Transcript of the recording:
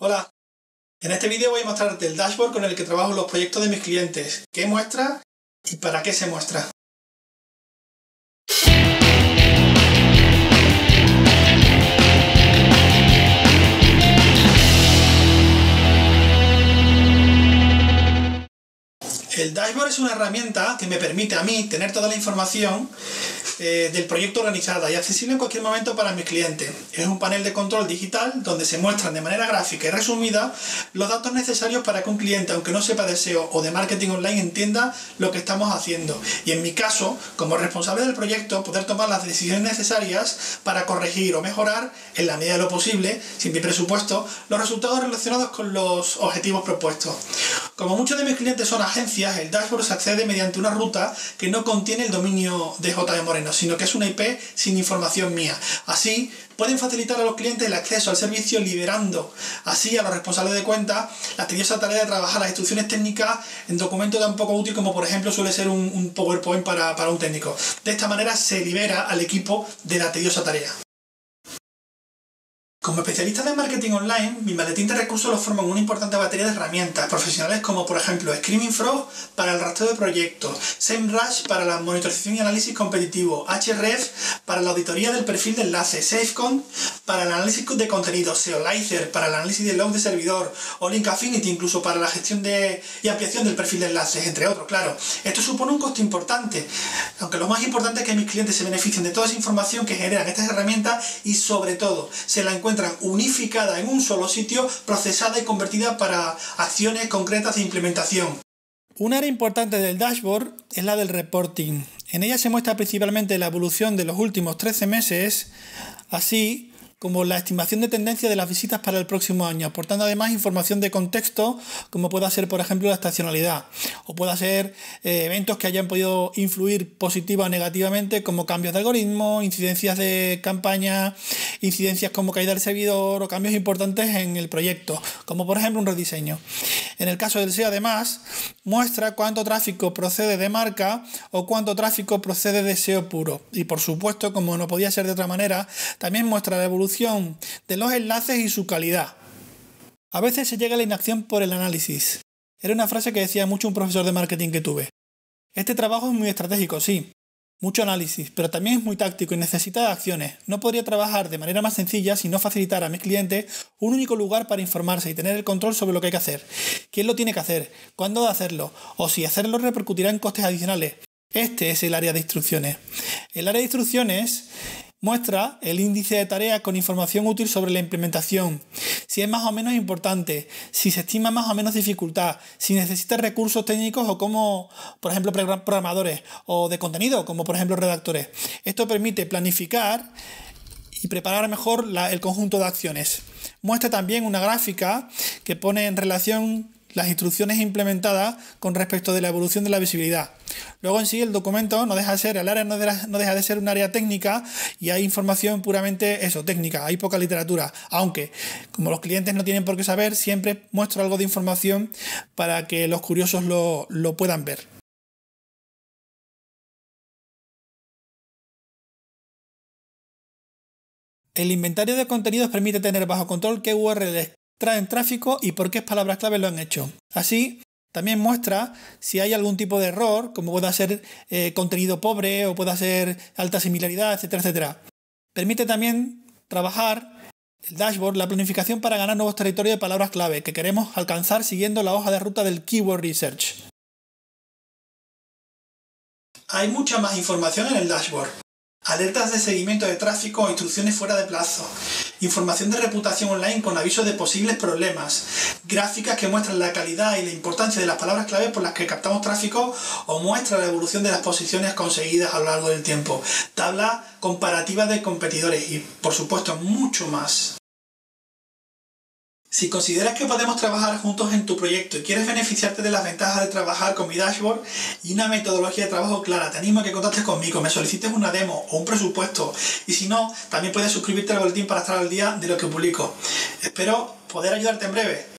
Hola, en este vídeo voy a mostrarte el dashboard con el que trabajo los proyectos de mis clientes, qué muestra y para qué se muestra. El dashboard es una herramienta que me permite a mí tener toda la información eh, del proyecto organizada y accesible en cualquier momento para mis clientes. Es un panel de control digital donde se muestran de manera gráfica y resumida los datos necesarios para que un cliente, aunque no sepa de SEO o de marketing online, entienda lo que estamos haciendo. Y en mi caso, como responsable del proyecto, poder tomar las decisiones necesarias para corregir o mejorar, en la medida de lo posible, sin mi presupuesto, los resultados relacionados con los objetivos propuestos. Como muchos de mis clientes son agencias, el dashboard se accede mediante una ruta que no contiene el dominio de JM Moreno, sino que es una IP sin información mía. Así, pueden facilitar a los clientes el acceso al servicio liberando así a los responsables de cuenta la tediosa tarea de trabajar las instrucciones técnicas en documentos tan poco útil como por ejemplo suele ser un, PowerPoint para, para un técnico. De esta manera se libera al equipo de la tediosa tarea. Como especialista de marketing online, mi maletín de recursos lo forman una importante batería de herramientas profesionales como por ejemplo Screaming Frog para el rastreo de proyectos, SEMrush para la monitorización y análisis competitivo, Href para la auditoría del perfil de enlace, SafeCon para el análisis de contenido, Seolizer para el análisis de log de servidor o Link Affinity incluso para la gestión de, y ampliación del perfil de enlaces, entre otros. Claro, esto supone un costo importante, aunque lo más importante es que mis clientes se beneficien de toda esa información que generan estas herramientas y sobre todo se la encuentren unificada en un solo sitio, procesada y convertida para acciones concretas de implementación. Una área importante del dashboard es la del reporting. En ella se muestra principalmente la evolución de los últimos 13 meses, así como la estimación de tendencia de las visitas para el próximo año, aportando además información de contexto, como pueda ser, por ejemplo, la estacionalidad, o pueda ser eh, eventos que hayan podido influir positiva o negativamente, como cambios de algoritmo, incidencias de campaña, incidencias como caída del servidor o cambios importantes en el proyecto, como por ejemplo un rediseño. En el caso del SEO, además, muestra cuánto tráfico procede de marca o cuánto tráfico procede de SEO puro. Y por supuesto, como no podía ser de otra manera, también muestra la evolución de los enlaces y su calidad. A veces se llega a la inacción por el análisis. Era una frase que decía mucho un profesor de marketing que tuve. Este trabajo es muy estratégico, sí, mucho análisis, pero también es muy táctico y necesita acciones. No podría trabajar de manera más sencilla si no facilitara a mis clientes un único lugar para informarse y tener el control sobre lo que hay que hacer. ¿Quién lo tiene que hacer? ¿Cuándo de hacerlo? O si hacerlo repercutirá en costes adicionales. Este es el área de instrucciones. El área de instrucciones Muestra el índice de tareas con información útil sobre la implementación, si es más o menos importante, si se estima más o menos dificultad, si necesita recursos técnicos o como, por ejemplo, programadores, o de contenido, como por ejemplo redactores. Esto permite planificar y preparar mejor el conjunto de acciones. Muestra también una gráfica que pone en relación las instrucciones implementadas con respecto de la evolución de la visibilidad. Luego en sí el documento no deja de ser, el área no, deja de ser un área técnica y hay información puramente eso, técnica, hay poca literatura, aunque como los clientes no tienen por qué saber, siempre muestro algo de información para que los curiosos lo, lo puedan ver. El inventario de contenidos permite tener bajo control qué URLs traen tráfico y por qué palabras clave lo han hecho. Así, también muestra si hay algún tipo de error, como pueda ser eh, contenido pobre o pueda ser alta similaridad, etcétera, etcétera. Permite también trabajar el dashboard, la planificación para ganar nuevos territorios de palabras clave que queremos alcanzar siguiendo la hoja de ruta del Keyword Research. Hay mucha más información en el dashboard. Alertas de seguimiento de tráfico o instrucciones fuera de plazo información de reputación online con avisos de posibles problemas, gráficas que muestran la calidad y la importancia de las palabras clave por las que captamos tráfico o muestra la evolución de las posiciones conseguidas a lo largo del tiempo, tabla comparativa de competidores y, por supuesto, mucho más. Si consideras que podemos trabajar juntos en tu proyecto y quieres beneficiarte de las ventajas de trabajar con mi dashboard y una metodología de trabajo clara, te animo a que contactes conmigo, me solicites una demo o un presupuesto y si no, también puedes suscribirte al boletín para estar al día de lo que publico. Espero poder ayudarte en breve.